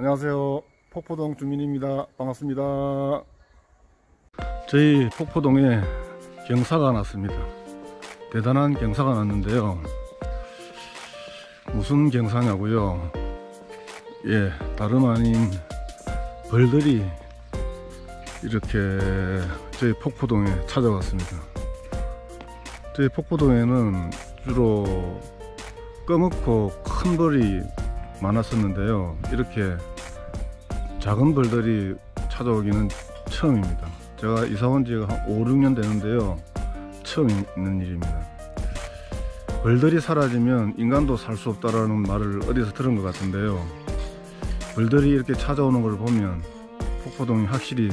안녕하세요. 폭포동 주민입니다. 반갑습니다. 저희 폭포동에 경사가 났습니다. 대단한 경사가 났는데요. 무슨 경사냐고요? 예, 다름 아닌 벌들이 이렇게 저희 폭포동에 찾아왔습니다. 저희 폭포동에는 주로 검고 큰 벌이 많았었는데요. 이렇게 작은 벌들이 찾아오기는 처음입니다. 제가 이사 온 지가 한 5, 6년 되는데요. 처음 있는 일입니다. 벌들이 사라지면 인간도 살 수 없다라는 말을 어디서 들은 것 같은데요. 벌들이 이렇게 찾아오는 걸 보면 폭포동이 확실히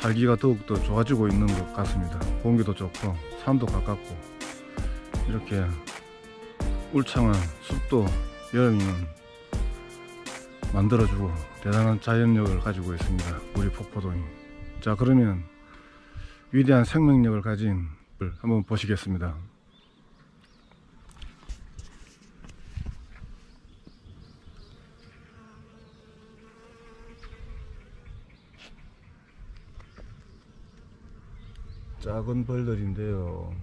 살기가 더욱더 좋아지고 있는 것 같습니다. 공기도 좋고 산도 가깝고 이렇게 울창한 숲도 여름이면 만들어주고 대단한 자연력을 가지고 있습니다. 우리 폭포동이. 자 그러면 위대한 생명력을 가진 을 한번 보시겠습니다. 작은 벌들인데요.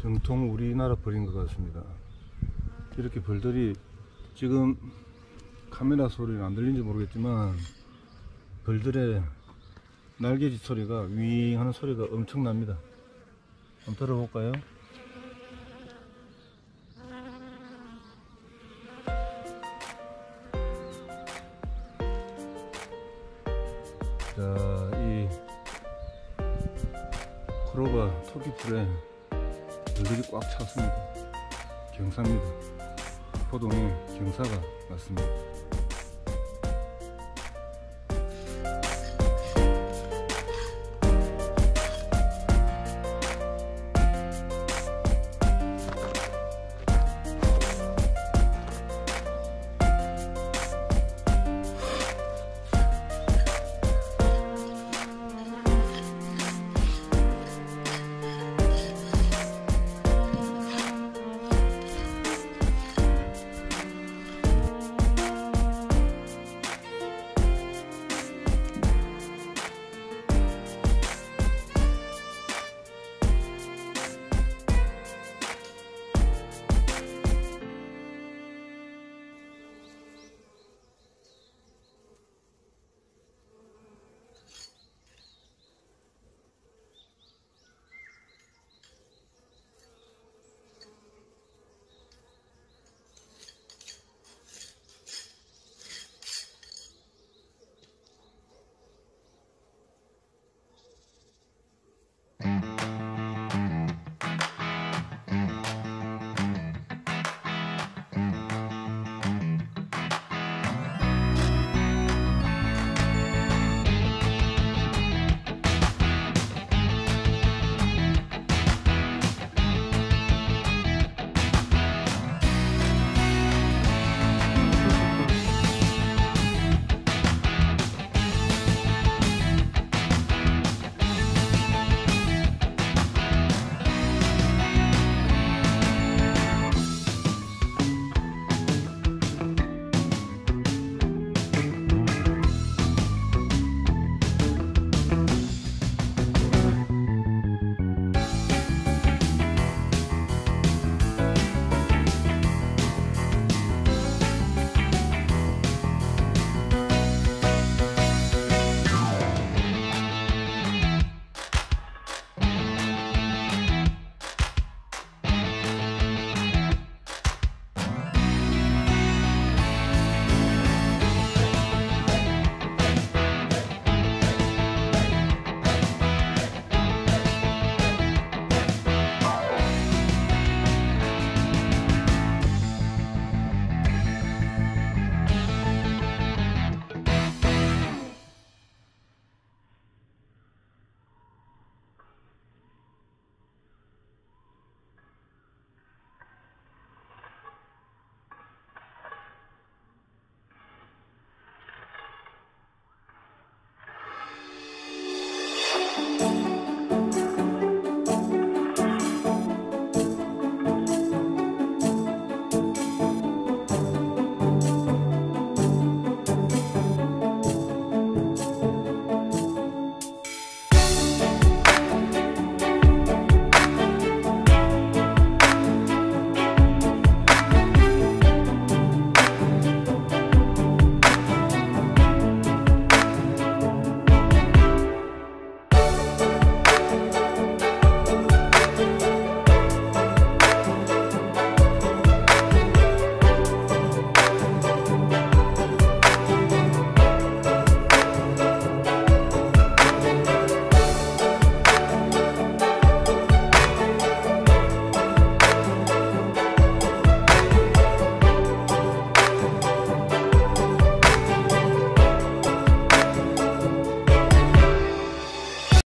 정통 우리나라 벌인 것 같습니다. 이렇게 벌들이 지금 카메라 소리는 안 들린지 모르겠지만 벌들의 날개짓 소리가 윙 하는 소리가 엄청납니다. 한번 들어볼까요? 자, 이 크로바 토끼풀에 벌들이 꽉 찼습니다. 경사입니다. 포동에 경사가 났습니다.